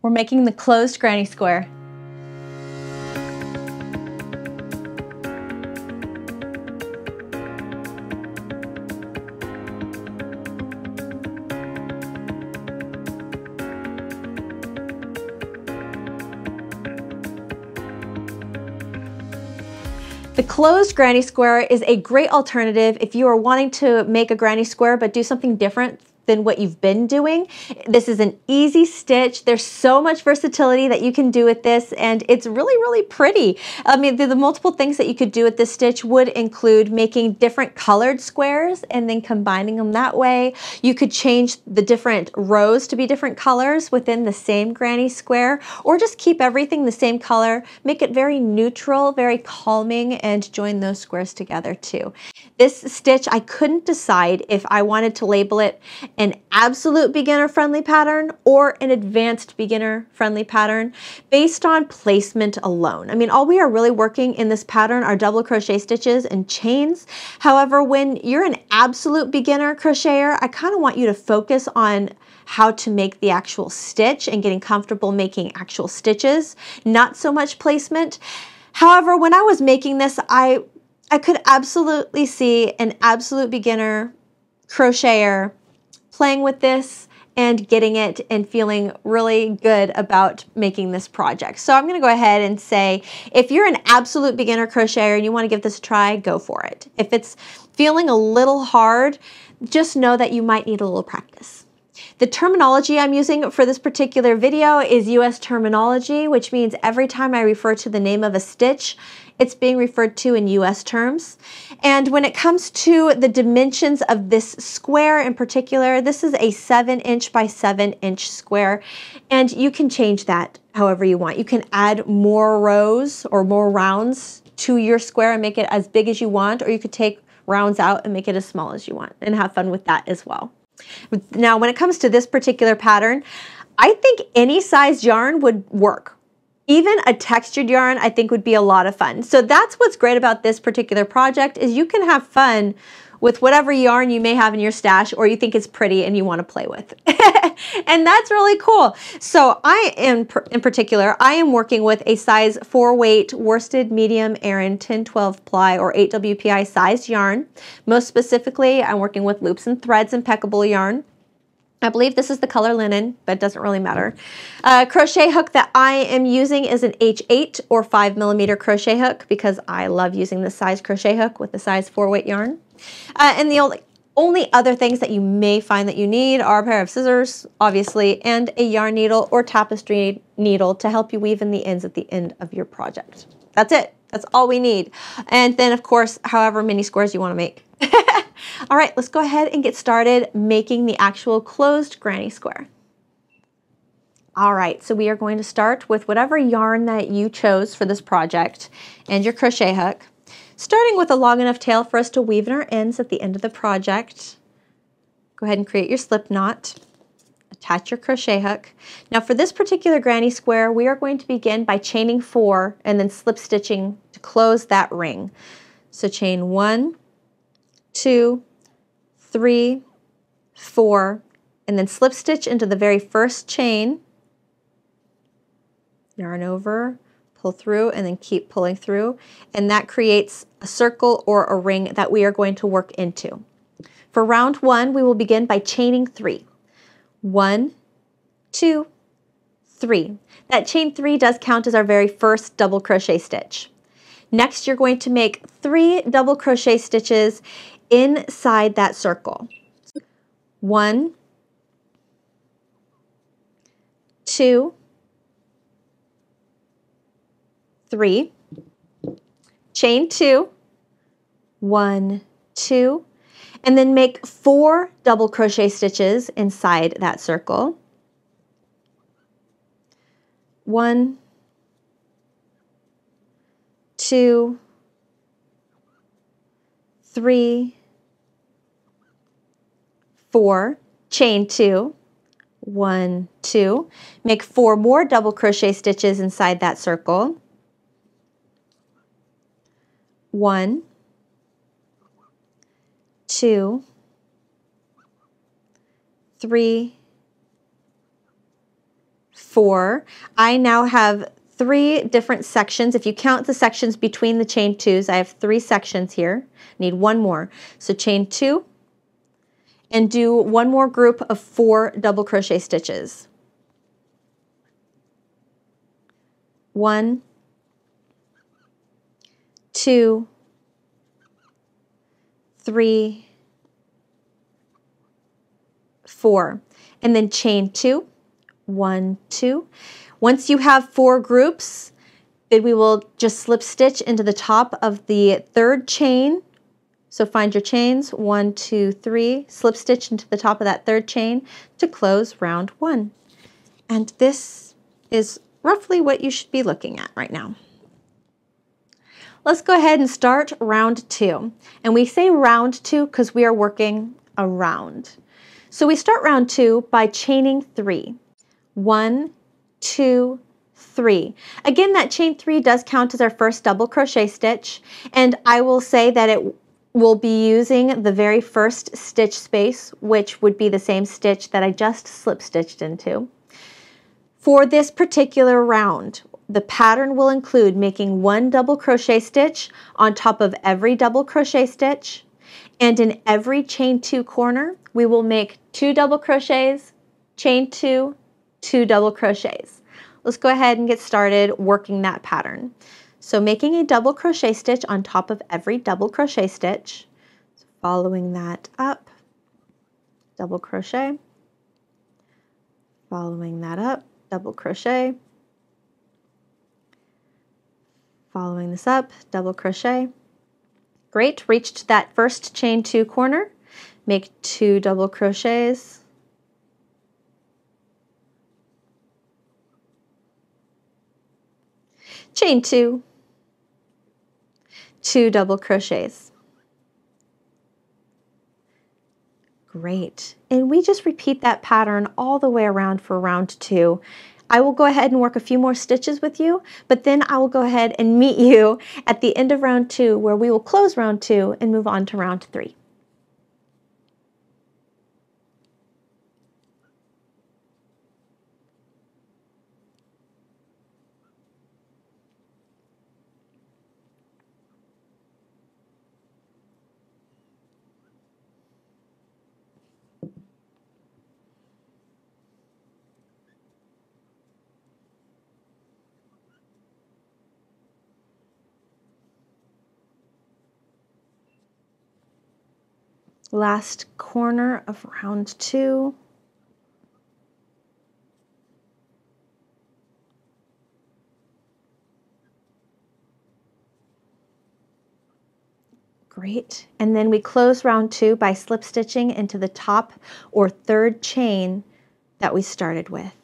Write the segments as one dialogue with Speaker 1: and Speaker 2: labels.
Speaker 1: We're making the closed granny square. The closed granny square is a great alternative if you are wanting to make a granny square but do something different than what you've been doing. This is an easy stitch. There's so much versatility that you can do with this and it's really, really pretty. I mean, the, the multiple things that you could do with this stitch would include making different colored squares and then combining them that way. You could change the different rows to be different colors within the same granny square or just keep everything the same color, make it very neutral, very calming and join those squares together too. This stitch, I couldn't decide if I wanted to label it an absolute beginner friendly pattern or an advanced beginner friendly pattern based on placement alone. I mean, all we are really working in this pattern are double crochet stitches and chains. However, when you're an absolute beginner crocheter, I kind of want you to focus on how to make the actual stitch and getting comfortable making actual stitches, not so much placement. However, when I was making this, I I could absolutely see an absolute beginner crocheter playing with this and getting it and feeling really good about making this project. So I'm gonna go ahead and say, if you're an absolute beginner crocheter and you wanna give this a try, go for it. If it's feeling a little hard, just know that you might need a little practice. The terminology I'm using for this particular video is US terminology, which means every time I refer to the name of a stitch, it's being referred to in US terms. And when it comes to the dimensions of this square in particular, this is a 7 inch by 7 inch square, and you can change that however you want. You can add more rows or more rounds to your square and make it as big as you want, or you could take rounds out and make it as small as you want and have fun with that as well. Now, when it comes to this particular pattern, I think any size yarn would work. Even a textured yarn I think would be a lot of fun. So that's what's great about this particular project is you can have fun with whatever yarn you may have in your stash or you think it's pretty and you want to play with. and that's really cool. So I am, in particular, I am working with a size 4 weight worsted medium Aran 1012 ply or 8 WPI size yarn. Most specifically, I'm working with loops and threads impeccable yarn. I believe this is the color linen, but it doesn't really matter. Uh, crochet hook that I am using is an H8 or 5 millimeter crochet hook because I love using this size crochet hook with the size 4 weight yarn. Uh, and the only, only other things that you may find that you need are a pair of scissors, obviously, and a yarn needle or tapestry needle to help you weave in the ends at the end of your project. That's it. That's all we need. And then, of course, however many squares you want to make. All right, let's go ahead and get started making the actual closed granny square. All right, so we are going to start with whatever yarn that you chose for this project and your crochet hook, starting with a long enough tail for us to weave in our ends at the end of the project. Go ahead and create your slip knot. Attach your crochet hook. Now for this particular granny square, we are going to begin by chaining four and then slip stitching to close that ring. So chain one, two, three, four, and then slip stitch into the very first chain, yarn over, pull through, and then keep pulling through. And that creates a circle or a ring that we are going to work into. For round one, we will begin by chaining three. One, two, three. That chain three does count as our very first double crochet stitch. Next, you're going to make three double crochet stitches inside that circle. One, two, three, chain two, one, two, and then make four double crochet stitches inside that circle. One, two, three, four, chain two, one, two. Make four more double crochet stitches inside that circle. One, two, three, four. I now have three different sections. If you count the sections between the chain twos, I have three sections here. Need one more. So chain two and do one more group of four double crochet stitches. One, two, three, four, and then chain two, one, two. Once you have four groups, then we will just slip stitch into the top of the third chain. So find your chains, one, two, three, slip stitch into the top of that third chain to close round one. And this is roughly what you should be looking at right now. Let's go ahead and start round two. And we say round two because we are working around. So we start round two by chaining three. One, two, three. Again, that chain three does count as our first double crochet stitch, and I will say that it will be using the very first stitch space, which would be the same stitch that I just slip stitched into. For this particular round, the pattern will include making one double crochet stitch on top of every double crochet stitch, and in every chain two corner, we will make two double crochets, chain two, two double crochets. Let's go ahead and get started working that pattern. So making a double crochet stitch on top of every double crochet stitch, so following that up, double crochet, following that up, double crochet, following this up, double crochet. Great, reached that first chain two corner, make two double crochets, chain two, two double crochets. Great. And we just repeat that pattern all the way around for round two. I will go ahead and work a few more stitches with you, but then I will go ahead and meet you at the end of round two where we will close round two and move on to round three. Last corner of round two. Great. And then we close round two by slip stitching into the top or third chain that we started with.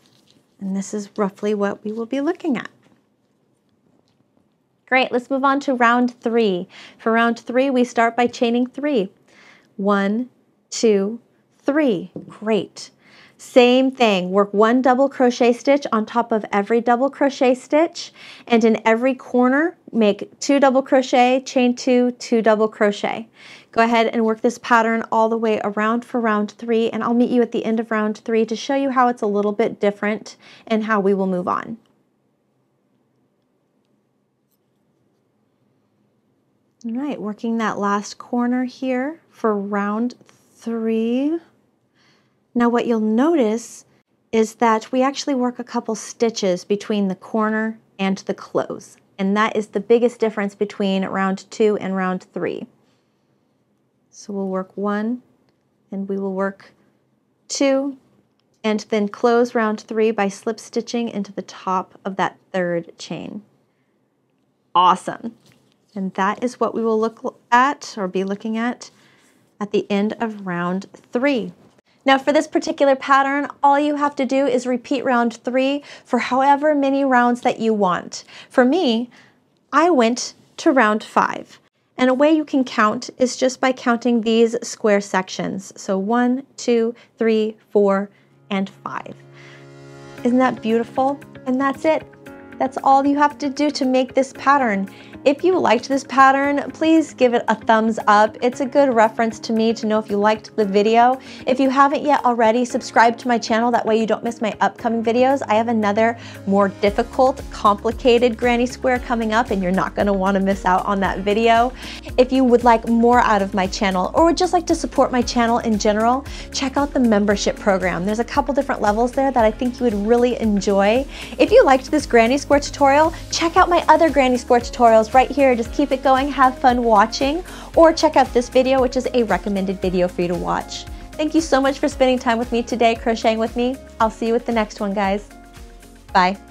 Speaker 1: And this is roughly what we will be looking at. Great, let's move on to round three. For round three, we start by chaining three. One, two, three. Great. Same thing, work one double crochet stitch on top of every double crochet stitch and in every corner make two double crochet, chain two, two double crochet. Go ahead and work this pattern all the way around for round three and I'll meet you at the end of round three to show you how it's a little bit different and how we will move on. All right, working that last corner here for round three. Now what you'll notice is that we actually work a couple stitches between the corner and the close. And that is the biggest difference between round two and round three. So we'll work one and we will work two and then close round three by slip stitching into the top of that third chain. Awesome. And that is what we will look at or be looking at at the end of round three. Now for this particular pattern, all you have to do is repeat round three for however many rounds that you want. For me, I went to round five. And a way you can count is just by counting these square sections. So one, two, three, four, and five. Isn't that beautiful? And that's it. That's all you have to do to make this pattern. If you liked this pattern, please give it a thumbs up. It's a good reference to me to know if you liked the video. If you haven't yet already, subscribe to my channel. That way you don't miss my upcoming videos. I have another more difficult, complicated granny square coming up and you're not gonna wanna miss out on that video. If you would like more out of my channel or would just like to support my channel in general, check out the membership program. There's a couple different levels there that I think you would really enjoy. If you liked this granny square tutorial, check out my other granny square tutorials right here. Just keep it going, have fun watching, or check out this video, which is a recommended video for you to watch. Thank you so much for spending time with me today, crocheting with me. I'll see you with the next one, guys. Bye.